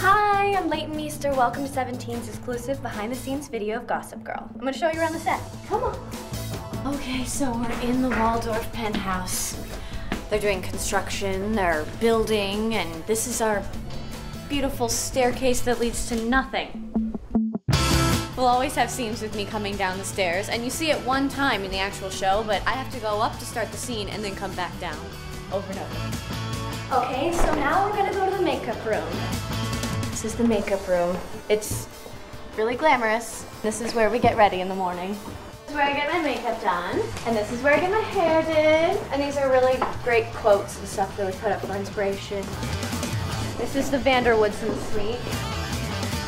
Hi, I'm Leighton Meester. Welcome to 17's exclusive behind the scenes video of Gossip Girl. I'm gonna show you around the set. Come on. Okay, so we're in the Waldorf penthouse. They're doing construction, they're building, and this is our beautiful staircase that leads to nothing. We'll always have scenes with me coming down the stairs, and you see it one time in the actual show, but I have to go up to start the scene and then come back down over and over. Okay, so now we're gonna go to the makeup room. This is the makeup room. It's really glamorous. This is where we get ready in the morning. This is where I get my makeup done, and this is where I get my hair did. And these are really great quotes and stuff that we put up for inspiration. This is the van der Woodsen suite.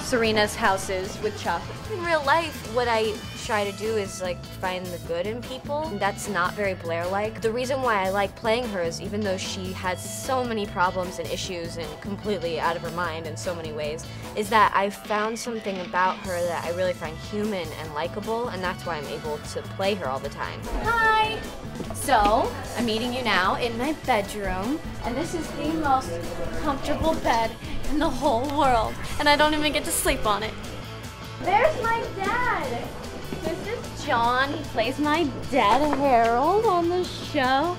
Serena's houses with Chuck. In real life, what I try to do is like find the good in people. That's not very Blair-like. The reason why I like playing her is even though she has so many problems and issues and completely out of her mind in so many ways, is that I found something about her that I really find human and likable, and that's why I'm able to play her all the time. Hi! So, I'm meeting you now in my bedroom, and this is the most comfortable bed in the whole world, and I don't even get to sleep on it. There's my dad! This is John. He plays my dad, Harold, on the show.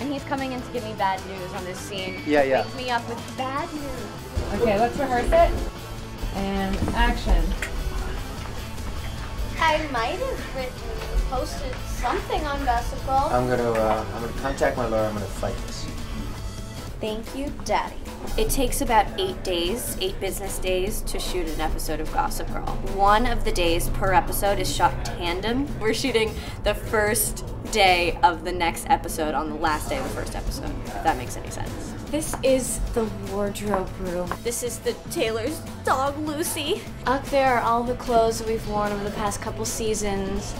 And he's coming in to give me bad news on this scene. Yeah, yeah. Wake me up with bad news. Okay, let's rehearse it. And action. I might have written, posted something on Gossip Girl. I'm gonna uh, I'm gonna contact my lawyer. I'm gonna fight this. Thank you, Daddy. It takes about eight days, eight business days, to shoot an episode of Gossip Girl. One of the days per episode is shot tandem. We're shooting the first day of the next episode on the last day of the first episode, if that makes any sense. This is the wardrobe room. This is the tailor's dog, Lucy. Up there are all the clothes that we've worn over the past couple seasons.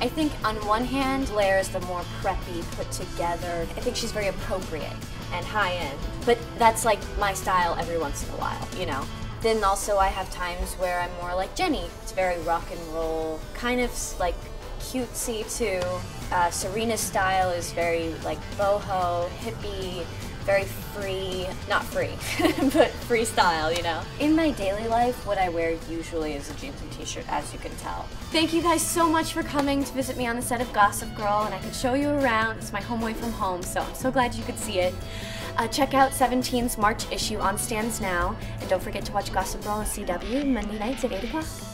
I think on one hand, Blair is the more preppy, put together. I think she's very appropriate and high end. But that's like my style every once in a while, you know? Then also I have times where I'm more like Jenny. It's very rock and roll, kind of like cutesy too. Uh, Serena's style is very like boho, hippie, very free, not free, but freestyle, you know? In my daily life, what I wear usually is a jeans and t-shirt, as you can tell. Thank you guys so much for coming to visit me on the set of Gossip Girl, and I could show you around. It's my home away from home, so I'm so glad you could see it. Uh, check out 17's March issue on stands now, and don't forget to watch Gossip Girl on CW Monday nights at 8 o'clock.